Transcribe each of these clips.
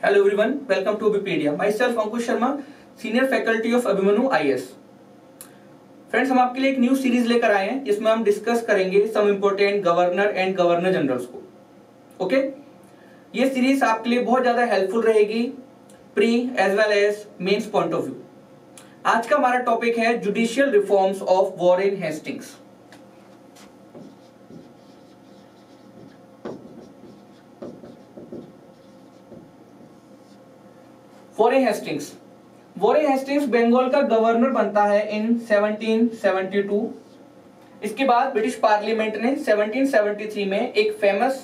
Hello everyone, welcome to Wikipedia. Myself Ankush Sharma, Senior Faculty of Abhimanyu IS. Friends हम आपके लिए एक new series लेकर आए हैं जिसमें हम डिस्कस करेंगे some important governor and governor generals को ओके? ये सीरीज़ आपके लिए बहुत ज़्यादा हेल्पफुल रहेगी pre as well as mains point of view आज का हमारा टॉपिक है judicial reforms of Warren Hastings Warren Hastings. Warren Hastings Bengal का गवर्नर बनता है इन 1772 इसके बाद ब्रिटिश पार्लियामेंट ने 1773 में एक फ़ेमस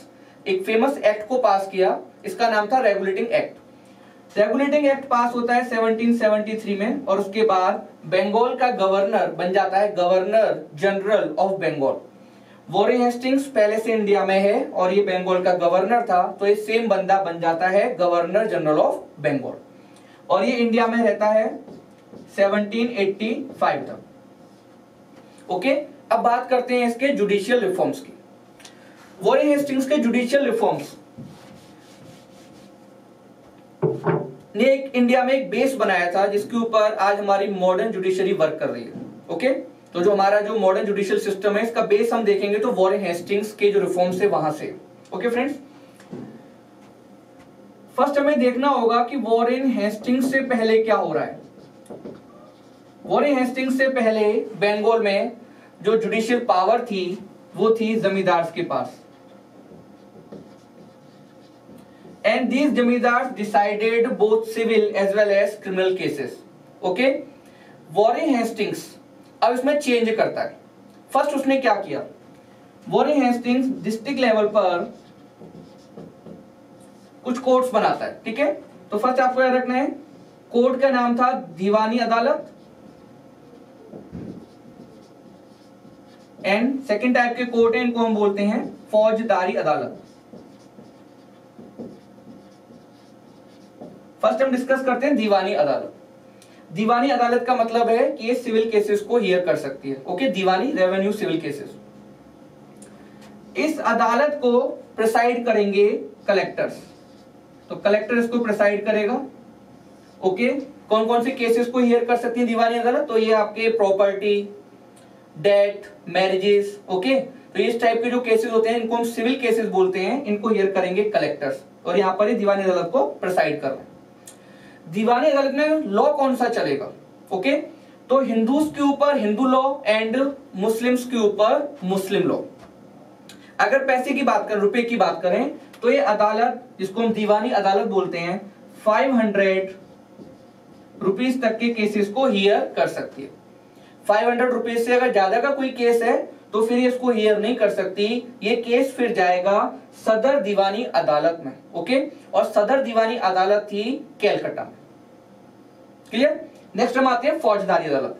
एक फ़ेमस एक्ट को पास किया। इसका नाम था regulating act regulating act pass होता है 1773 में और उसके बाद बंगाल का गवर्नर बन जाता है governor general of Bengal. Warren Hastings पहले से इंडिया में है और ये बंगाल का गवर्नर था तो ये सेम बंदा बन जाता है गवर्नर जनरल ऑफ़ बंगाल। और ये इंडिया में रहता है 1785 तक। ओके अब बात करते हैं इसके जुडिशियल रिफॉर्म्स की। वॉरेन हेस्टिंग्स के जुडिशियल रिफॉर्म्स ने एक इंडिया में एक बेस बनाया था, जिसके ऊपर आज हमारी मॉडर्न जुडिशरी वर्क कर रही है। ओके तो जो हमारा जो मॉडर्न जुडिशियल सिस्टम है, इसका बेस हम देखेंगे तो वॉरेन हेस्टिंग्स के जो रिफॉर्म्स है वहाँ से। ओके फ्रेंड्स फ़र्स्ट हमें देखना होगा कि वॉरेन हेस्टिंग्स से पहले क्या हो रहा है। वॉरेन हेस्टिंग्स से पहले बंगाल में जो जुडिशियल पावर थी, वो थी जमींदार के पास। And these zamindar decided both civil as well as criminal cases okay Warren Hastings अब इसमें चेंज करता है। फ़र्स्ट उसने क्या किया? वॉरेन हेस्टिंग्स डिस्ट्रिक्ट लेवल पर कुछ कोर्ट्स बनाता है, ठीक है? तो फ़र्स्ट आपको याद रखना है कोर्ट का नाम था Diwani Adalat and second type के कोर्ट है, इनको हम बोलते हैं फौजदारी अदालत। फ़र्स्ट हम डिस्कस करते हैं दीवानी अदालत। दीवानी अदालत का मतलब है कि ये सिविल केसेस को हियर कर सकती है। Okay Diwani revenue civil cases इस अदालत को प्रिसाइड करेंगे कलेक्टर्स तो कलेक्टर इसको प्रिसाइड करेगा। ओके कौन कौन से केसेस को हियर कर सकती है? दीवानी अदालत तो ये आपके प्रॉपर्टी डेथ मैरिजेस ओके तो इस टाइप के जो केसेस होते हैं, इनको हम सिविल केसेस बोलते हैं। इनको हियर करेंगे कलेक्टर्स और यहाँ पर दीवानी अदालत को प्रिसाइड कर रहे हैं। दीवानी अदालत में लॉ कौन सा चलेगा? ओके तो हिंदूज के ऊपर हिंदू लॉ एंड मुस्लिम्स के ऊपर मुस्लिम लॉ अगर पैसे की बात करें, रुपए की बात करें तो ये अदालत, जिसको हम दीवानी अदालत बोलते हैं 500 रुपीज़ तक के केसेस को हियर कर सकती है। 500 रुपीज़ से अगर ज़्यादा का कोई केस है तो फिर इसको हियर नहीं कर सकती। ये केस फिर जाएगा सदर दीवानी अदालत में ओके और सदर दीवानी अदालत थी कैलकटा में। क्लियर नेक्स्ट हम आते हैं फौजदारी अदालत।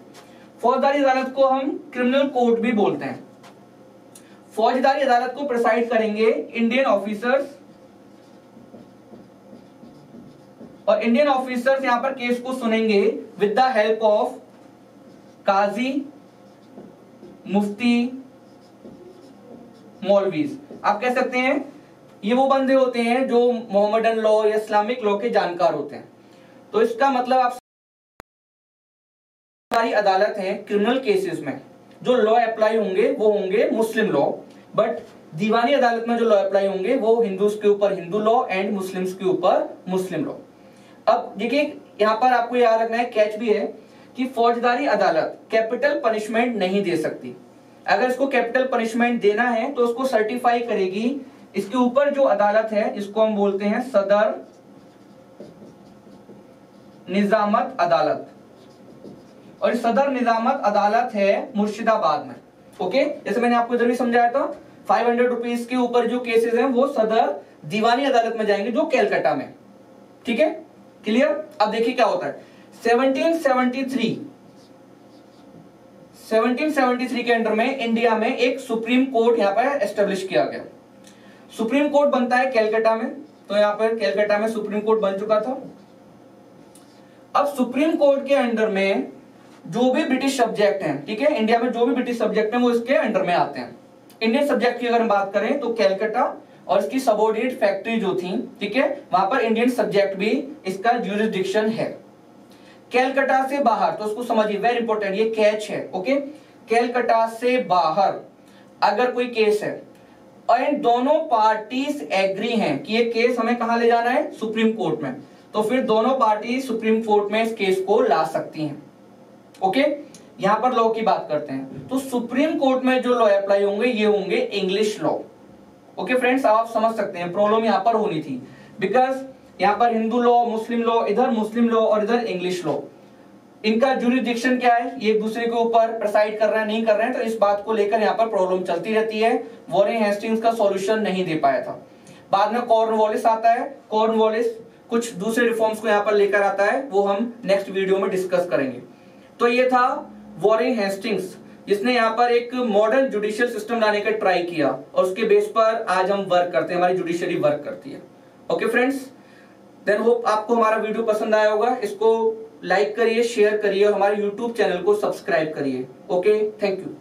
फौजदारी अदालत को हम क्रिमिनल कोर्ट भी बोलते हैं। फौजदारी अदालत को प्रिसाइड करेंगे इंडियन ऑफिसर्स और इंडियन ऑफिसर्स यहाँ पर केस को सुनेंगे with the help of qazi mufti maulvis आप कह सकते हैं, ये वो बंदे होते हैं जो मोहम्मदन लॉ या इस्लामिक लॉ के जानकार होते हैं। तो इसका मतलब आप सारी अदालत है क्रिमिनल केसेस में। जो लॉ अप्लाई होंगे, वो होंगे मुस्लिम लॉ बट दीवानी अदालत में जो लॉ अप्लाई होंगे, वो हिंदूज के ऊपर हिंदू लॉ एंड मुस्लिम्स के ऊपर मुस्लिम लॉ अब देखिए, यहाँ पर आपको याद रखना है कैच भी है कि फौजदारी अदालत कैपिटल पनिशमेंट नहीं दे सकती. अगर इसको कैपिटल पनिशमेंट देना है तो उसको सर्टिफाई करेगी. इसके ऊपर जो अदालत है, इसको हम बोलते हैं सदर निजामत अदालत. और सदर निजामत अदालत है मुर्शिदाबाद में। ओके? जैसे मैंने आपको इधर भी समझाया था फाइव हंड्रेड रुपीज़ के ऊपर जो केसेस हैं, वो सदर दीवानी अदालत में जाएँगे जो कैलकाटा में। ठीक है? क्लियर अब देखिए क्या होता है। 1773 1773 के अंडर में इंडिया में एक सुप्रीम कोर्ट यहाँ पर एस्टेब्लिश किया गया। सुप्रीम कोर्ट बनता है कैलकाटा में। तो यहाँ पर कैलकाटा में सुप्रीम कोर्ट बन चुका था। अब सुप्रीम कोर्ट के अंडर में जो भी ब्रिटिश सब्जेक्ट हैं, ठीक है? इंडिया में जो भी ब्रिटिश सब्जेक्ट हैं, वो इसके अंडर में आते हैं। इंडियन सब्जेक्ट की अगर हम बात करें तो कैलकाटा और इसकी सबोर्डिनेट फैक्ट्री जो थी, ठीक है? वहाँ पर इंडियन सब्जेक्ट भी इसका ज्यूरिस्डिक्शन है। कैलकटा से बाहर तो उसको समझिए वेरी इंपॉर्टेंट ये कैच है ओके कैलकटा से बाहर, अगर कोई केस है और इन दोनों पार्टीज़ एग्री हैं कि ये केस हमें कहा ले जाना है? सुप्रीम कोर्ट में। तो फिर दोनों पार्टी सुप्रीम कोर्ट में इस केस को ला सकती हैं। ओके? यहाँ पर लॉ की बात करते हैं। तो सुप्रीम कोर्ट में जो लॉ अप्लाई होंगे, ये होंगे इंग्लिश लॉ ओके फ्रेंड्स आप समझ सकते हैं प्रॉब्लम यहाँ पर होनी थी। बिकॉज़ यहाँ पर हिंदू लॉ मुस्लिम लॉ इधर मुस्लिम लॉ और इधर इंग्लिश लॉ इनका जुरिडिक्शन क्या है? ये दूसरे के ऊपर प्रेसाइड कर रहे हैं, नहीं कर रहे हैं तो इस बात को लेकर यहाँ पर प्रॉब्लम चलती रहती है। वॉरिंग हेस्टिंग्स का सॉल्यूशन नहीं दे पाया था। बाद में कॉर्न आता है। कॉर्न कुछ दूसरे रिफॉर्म्स को यहाँ पर लेकर आता है, वो हम नेक्स्ट वीडियो में डिस्कस करेंगे। तो ये था वॉरिन हेस्टिंग्स, जिसने यहाँ पर एक मॉडर्न जुडिशियल सिस्टम लाने का ट्राई किया और उसके बेस पर आज हम वर्क करते हैं, हमारी जुडिशियरी वर्क करती है। ओके फ्रेंड्स देन होप आपको हमारा वीडियो पसंद आया होगा। इसको लाइक करिए शेयर करिए और हमारे यूट्यूब चैनल को सब्सक्राइब करिए। Okay thank you